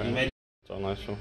Okay. It's all nice one.